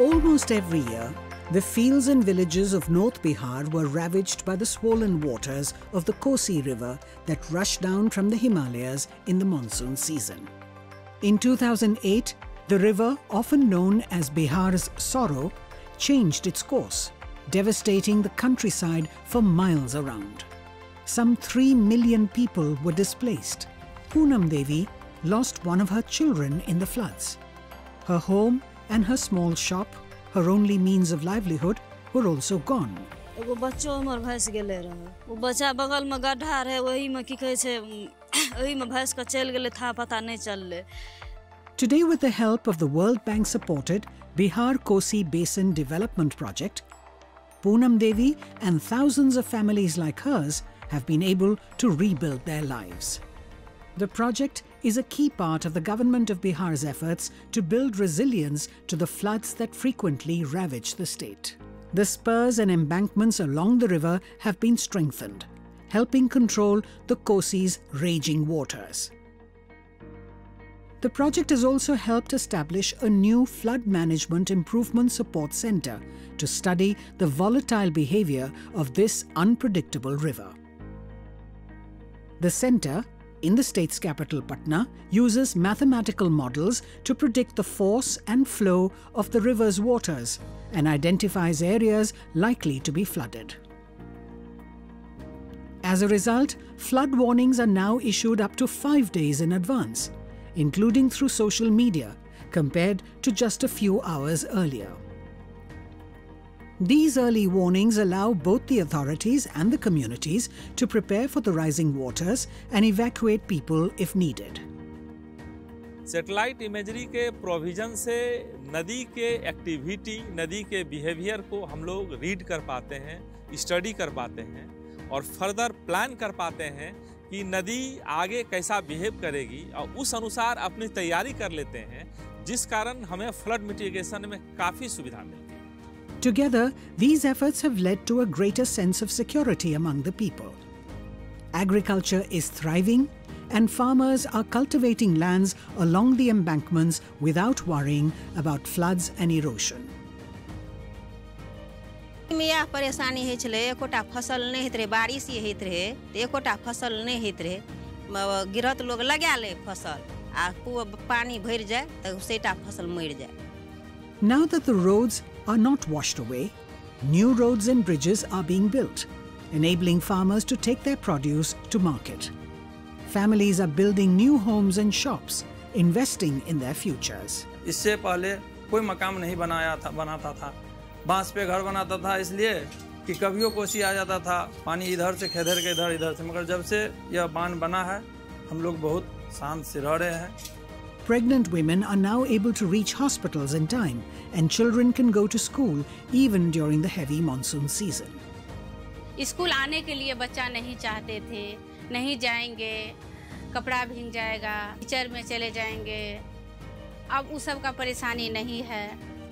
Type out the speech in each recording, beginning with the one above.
Almost every year, the fields and villages of North Bihar were ravaged by the swollen waters of the Kosi River that rush down from the Himalayas in the monsoon season. In 2008, the river, often known as Bihar's sorrow, changed its course, devastating the countryside for miles around. Some 3 million people were displaced. Poonam Devi lost one of her children in the floods. Her home and her small shop, her only means of livelihood, were also gone. एगो बच्चो हमर भैंस गेले रहे वो बच्चा बगल में गड्ढा रहे वही में की कहे छै वही में भैंस के चल गेले था पता नहीं चलले Today, with the help of the World Bank supported Bihar Kosi Basin Development Project, Poonam Devi and thousands of families like hers have been able to rebuild their lives. The project is a key part of the government of Bihar's efforts to build resilience to the floods that frequently ravage the state. The spurs and embankments along the river have been strengthened, helping control the Kosi's raging waters. The project has also helped establish a new flood management improvement support center to study the volatile behavior of this unpredictable river. The center, in the state's capital Patna, uses mathematical models to predict the force and flow of the river's waters and identifies areas likely to be flooded. As a result, flood warnings are now issued up to five days in advance, including through social media, compared to just a few hours earlier. These early warnings allow both the authorities and the communities to prepare for the rising waters and evacuate people if needed. Satellite imagery के provision से नदी के activity नदी के behaviour को हम लोग read कर पाते हैं स्टडी कर पाते हैं और फर्दर प्लान कर पाते हैं कि नदी आगे कैसा बिहेव करेगी और उस अनुसार अपनी तैयारी कर लेते हैं, जिस कारण हमें फ्लड मिटिगेशन में काफ़ी सुविधा मिलती है Together, these efforts have led to a greater sense of security among the people. Agriculture is thriving, and farmers are cultivating lands along the embankments without worrying about floods and erosion. में यह परेशानी होइ छलै एकोटा फसल नहीं होइत रहे बारिश ही होइत रहे तो एकोटा फसल नहीं होइत रहे म- गिरहत लोग लगा ले फसल आ पू- पानी भरि जाए तो सेटा फसल मरि जाए Now that the roads are not washed away, new roads and bridges are being built, enabling farmers to take their produce to market. Families are building new homes and shops, investing in their futures. इससे पहले कोई मकान नहीं बनाया था बनाता था बांस पे घर बनाता था इसलिए कि कभियो कोसी आ जाता था पानी इधर से खेधर के इधर इधर से मगर जब से यह बांध बना है हम लोग बहुत शांत से रह रहे हैं Pregnant women are now able to reach hospitals in time, and children can go to school even during the heavy monsoon season. School आने के लिए बच्चा नहीं चाहते थे नहीं जाएंगे कपड़ा भीग जाएगा टीचर में चले जाएंगे अब उस सब का परेशानी नहीं है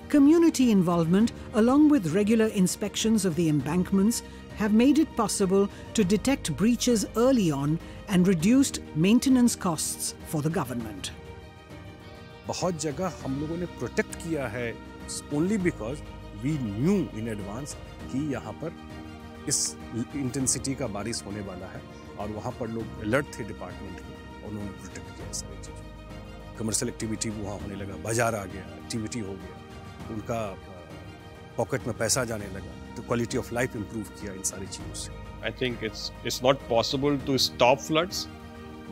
Community involvement, along with regular inspections of the embankments, have made it possible to detect breaches early on and reduced maintenance costs for the government. बहुत जगह हम लोगों ने प्रोटेक्ट किया है only because we knew in advance कि यहाँ पर इस इंटेंसिटी का बारिश होने वाला है और वहाँ पर लोग अलर्ट थे डिपार्टमेंट के और उन्होंने प्रोटेक्ट किया सारी चीज़ कमर्शियल एक्टिविटी वहाँ होने लगा बाज़ार आ गया एक्टिविटी हो गया उनका पॉकेट में पैसा जाने लगा तो क्वालिटी ऑफ़ लाइफ इम्प्रूव किया इन सारी चीज़ों से। I think it's it's not possible to stop floods,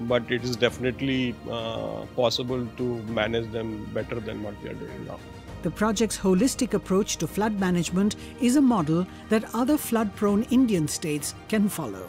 but it is definitely uh, possible to manage them better than what we are doing now. The project's holistic approach to flood management is a model that other flood prone Indian states can follow.